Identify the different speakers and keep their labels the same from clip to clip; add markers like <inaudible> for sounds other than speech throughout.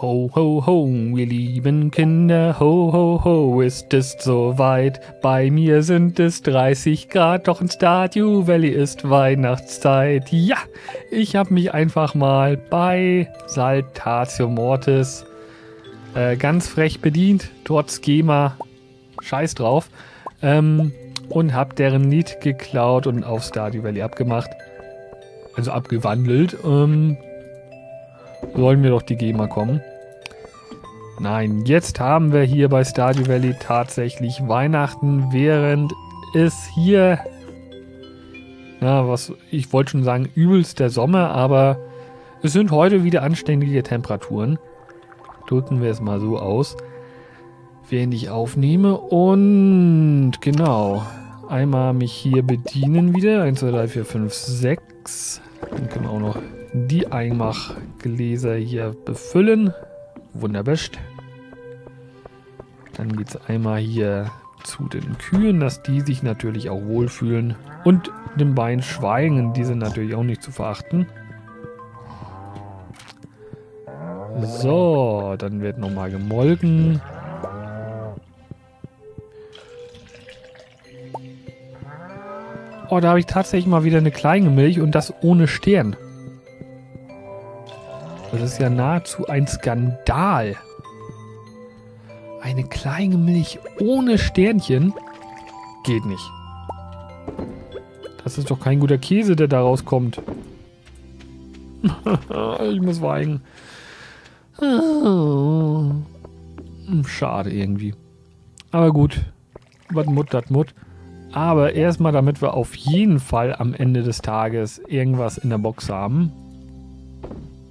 Speaker 1: Ho, ho, ho, wir lieben Kinder, ho, ho, ho, ist es soweit. Bei mir sind es 30 Grad, doch in Stardew Valley ist Weihnachtszeit. Ja, ich habe mich einfach mal bei Saltatio Mortis äh, ganz frech bedient, trotz GEMA, scheiß drauf, ähm, und habe deren Lied geklaut und auf Stardew Valley abgemacht. Also abgewandelt. Ähm, sollen wir doch die GEMA kommen. Nein, jetzt haben wir hier bei Stardew Valley tatsächlich Weihnachten, während es hier, na, was, ich wollte schon sagen, übelst der Sommer, aber es sind heute wieder anständige Temperaturen. Drücken wir es mal so aus, während ich aufnehme. Und genau, einmal mich hier bedienen wieder. 1, 2, 3, 4, 5, 6. Dann können wir auch noch die Einmachgläser hier befüllen. Wunderbest. Dann geht es einmal hier zu den Kühen, dass die sich natürlich auch wohlfühlen. Und den beiden Schweinen, die sind natürlich auch nicht zu verachten. So, dann wird nochmal gemolken. Oh, da habe ich tatsächlich mal wieder eine kleine Milch und das ohne Stern. Das ist ja nahezu ein Skandal. Eine kleine Milch ohne Sternchen? Geht nicht. Das ist doch kein guter Käse, der da rauskommt. <laughs> ich muss weinen. Schade irgendwie. Aber gut. Was Mut, dat Mut. Aber erstmal, damit wir auf jeden Fall am Ende des Tages irgendwas in der Box haben,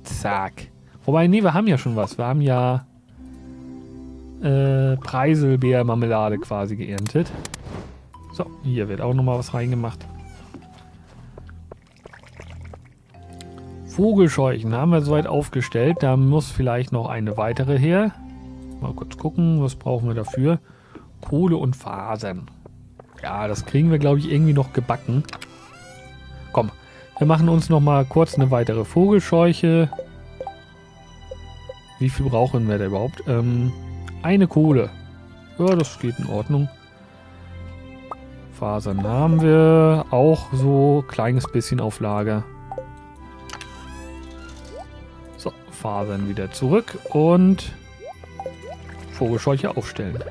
Speaker 1: Zack. Wobei, nee, wir haben ja schon was. Wir haben ja äh, Preiselbeermarmelade quasi geerntet. So, hier wird auch nochmal was reingemacht. Vogelscheuchen haben wir soweit aufgestellt. Da muss vielleicht noch eine weitere her. Mal kurz gucken, was brauchen wir dafür. Kohle und Fasern. Ja, das kriegen wir, glaube ich, irgendwie noch gebacken. Wir machen uns noch mal kurz eine weitere Vogelscheuche. Wie viel brauchen wir da überhaupt? Ähm, eine Kohle. Ja, das geht in Ordnung. Fasern haben wir auch so kleines bisschen auf Lager. So, Fasern wieder zurück und Vogelscheuche aufstellen.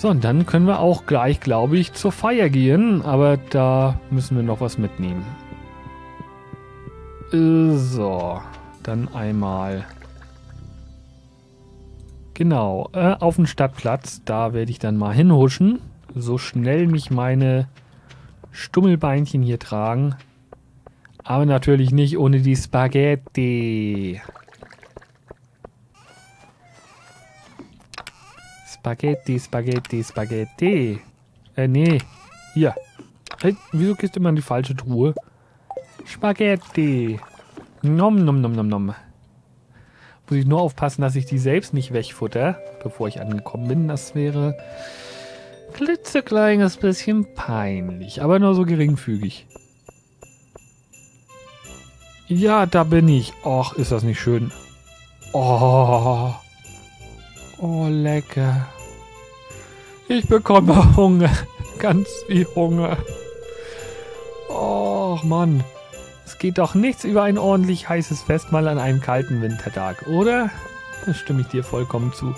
Speaker 1: So, und dann können wir auch gleich, glaube ich, zur Feier gehen. Aber da müssen wir noch was mitnehmen. Äh, so, dann einmal. Genau, äh, auf den Stadtplatz. Da werde ich dann mal hinhuschen. So schnell mich meine Stummelbeinchen hier tragen. Aber natürlich nicht ohne die Spaghetti. Spaghetti, Spaghetti, Spaghetti. Äh, nee. Hier. Hey, wieso gehst du immer in die falsche Truhe? Spaghetti. Nom, nom, nom, nom, nom. Muss ich nur aufpassen, dass ich die selbst nicht wegfutter, bevor ich angekommen bin. Das wäre klitzekleines bisschen peinlich, aber nur so geringfügig. Ja, da bin ich. Och, ist das nicht schön. Oh. Oh, lecker. Ich bekomme Hunger. <laughs> Ganz viel Hunger. Och, Mann. Es geht doch nichts über ein ordentlich heißes Festmahl an einem kalten Wintertag, oder? Da stimme ich dir vollkommen zu.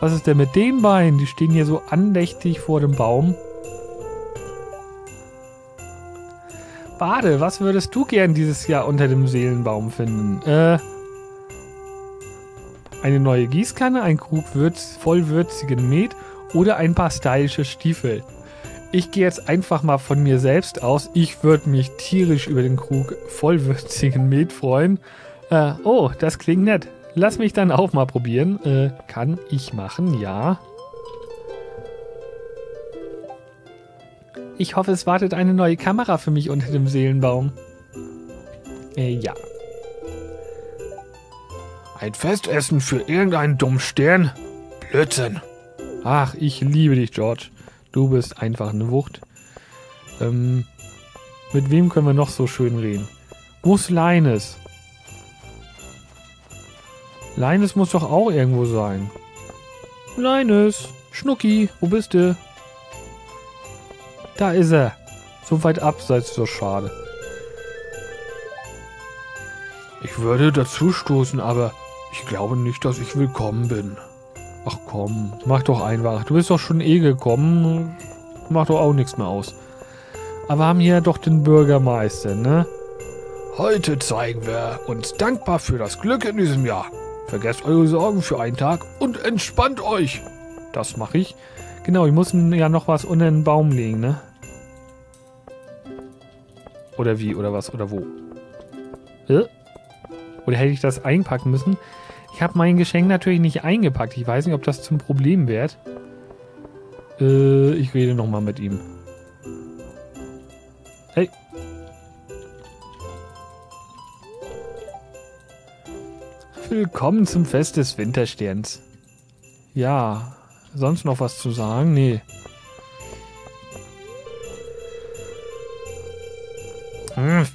Speaker 1: Was ist denn mit den beiden? Die stehen hier so andächtig vor dem Baum. Bade, was würdest du gern dieses Jahr unter dem Seelenbaum finden? Äh, eine neue Gießkanne, ein Krug Würz, voll würzigen Met oder ein paar stylische Stiefel. Ich gehe jetzt einfach mal von mir selbst aus. Ich würde mich tierisch über den Krug vollwürzigen Met freuen. Äh, oh, das klingt nett. Lass mich dann auch mal probieren. Äh, kann ich machen, ja. Ich hoffe, es wartet eine neue Kamera für mich unter dem Seelenbaum. Äh, ja. Ein Festessen für irgendeinen dummen Stern? Blödsinn. Ach, ich liebe dich, George. Du bist einfach eine Wucht. Ähm, mit wem können wir noch so schön reden? Wo ist Leines? Leines muss doch auch irgendwo sein. Leines, Schnucki, wo bist du? Da ist er. So weit abseits, so schade. Ich würde dazu stoßen, aber ich glaube nicht, dass ich willkommen bin. Ach komm, mach doch einfach. Du bist doch schon eh gekommen. Mach doch auch nichts mehr aus. Aber haben hier doch den Bürgermeister, ne? Heute zeigen wir uns dankbar für das Glück in diesem Jahr. Vergesst eure Sorgen für einen Tag und entspannt euch. Das mache ich. Genau, ich muss ja noch was unter den Baum legen, ne? Oder wie, oder was, oder wo? Hä? Oder hätte ich das einpacken müssen? Ich habe mein Geschenk natürlich nicht eingepackt. Ich weiß nicht, ob das zum Problem wird. Äh, ich rede nochmal mit ihm. Hey. Willkommen zum Fest des Wintersterns. Ja, sonst noch was zu sagen? Nee.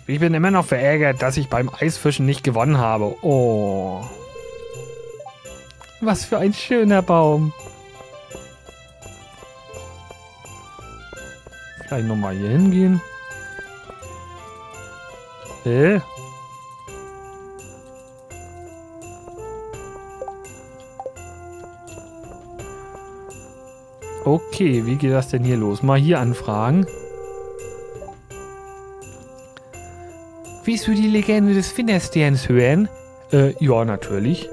Speaker 1: Ich bin immer noch verärgert, dass ich beim Eisfischen nicht gewonnen habe. Oh. Was für ein schöner Baum. Vielleicht nochmal hier hingehen. Hä? Okay, wie geht das denn hier los? Mal hier anfragen. Willst du die Legende des Findersterns hören? Äh, ja, natürlich.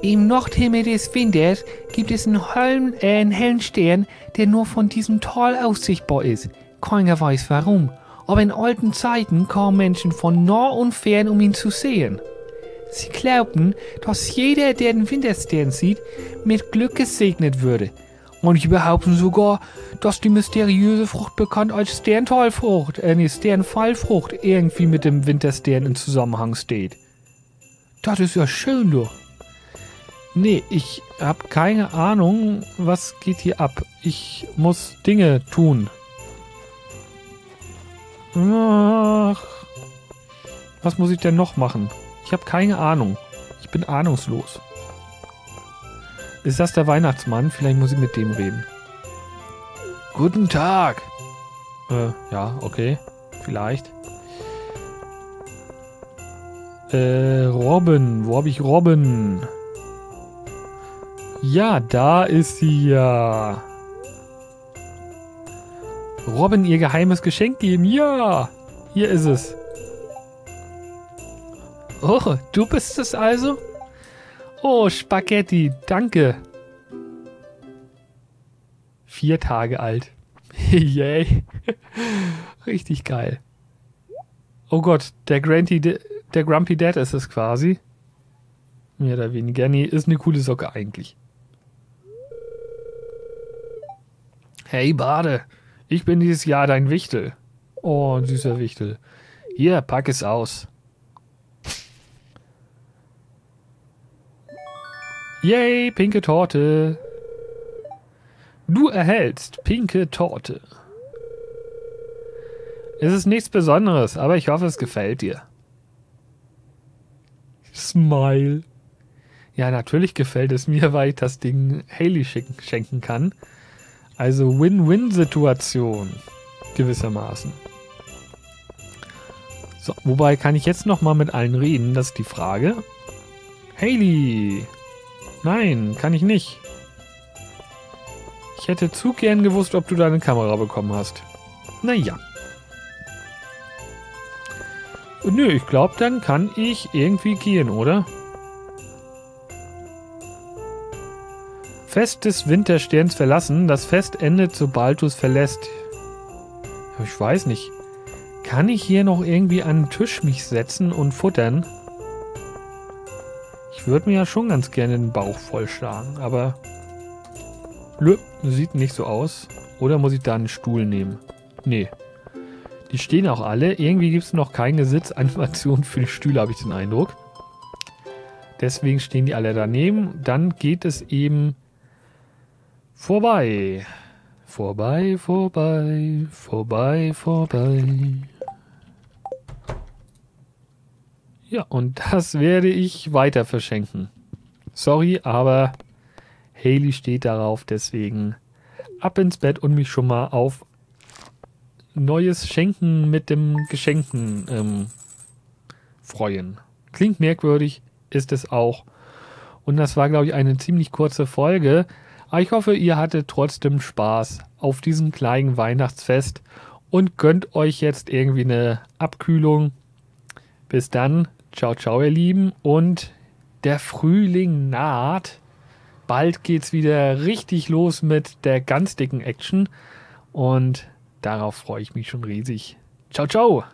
Speaker 1: Im Nordhimmel des Winters gibt es einen hellen, äh, einen hellen Stern, der nur von diesem Tal aussichtbar ist. Keiner weiß warum. Aber in alten Zeiten kamen Menschen von nah und fern, um ihn zu sehen. Sie glaubten, dass jeder, der den Winterstern sieht, mit Glück gesegnet würde. Manche behaupten sogar, dass die mysteriöse Frucht bekannt als Sterntalfrucht, äh, nee, Sternfallfrucht irgendwie mit dem Winterstern in Zusammenhang steht. Das ist ja schön, du. Nee, ich hab keine Ahnung, was geht hier ab. Ich muss Dinge tun. Ach, was muss ich denn noch machen? Ich habe keine Ahnung. Ich bin ahnungslos. Ist das der Weihnachtsmann? Vielleicht muss ich mit dem reden. Guten Tag. Äh, ja, okay. Vielleicht. Äh, Robin. Wo habe ich Robin? Ja, da ist sie ja. Robin ihr geheimes Geschenk geben. Ja, hier ist es. Oh, du bist es also? Oh, Spaghetti, danke. Vier Tage alt. <laughs> Yay. <laughs> Richtig geil. Oh Gott, der, Granty, der Grumpy Dad ist es quasi. Mehr oder weniger. Nee, ist eine coole Socke eigentlich. Hey Bade, ich bin dieses Jahr dein Wichtel. Oh, süßer Wichtel. Hier, pack es aus. Yay, pinke Torte. Du erhältst pinke Torte. Es ist nichts Besonderes, aber ich hoffe, es gefällt dir. Smile. Ja, natürlich gefällt es mir, weil ich das Ding Haley schenken kann. Also Win-Win-Situation. Gewissermaßen. So, wobei kann ich jetzt nochmal mit allen reden? Das ist die Frage. Haley, Nein, kann ich nicht. Ich hätte zu gern gewusst, ob du deine Kamera bekommen hast. Naja. Nö, ich glaube, dann kann ich irgendwie gehen, oder? Fest des Wintersterns verlassen. Das Fest endet, sobald du es verlässt. Ich weiß nicht. Kann ich hier noch irgendwie an den Tisch mich setzen und futtern? Ich würde mir ja schon ganz gerne den Bauch vollschlagen, aber nö, sieht nicht so aus. Oder muss ich da einen Stuhl nehmen? Nee. Die stehen auch alle. Irgendwie gibt es noch keine Sitzanimation <laughs> für die Stühle, habe ich den Eindruck. Deswegen stehen die alle daneben. Dann geht es eben vorbei. Vorbei, vorbei, vorbei, vorbei. Ja, und das werde ich weiter verschenken. Sorry, aber Haley steht darauf, deswegen ab ins Bett und mich schon mal auf neues Schenken mit dem Geschenken ähm, freuen. Klingt merkwürdig, ist es auch. Und das war, glaube ich, eine ziemlich kurze Folge. Aber ich hoffe, ihr hattet trotzdem Spaß auf diesem kleinen Weihnachtsfest und gönnt euch jetzt irgendwie eine Abkühlung. Bis dann. Ciao, ciao, ihr Lieben. Und der Frühling naht. Bald geht's wieder richtig los mit der ganz dicken Action. Und darauf freue ich mich schon riesig. Ciao, ciao.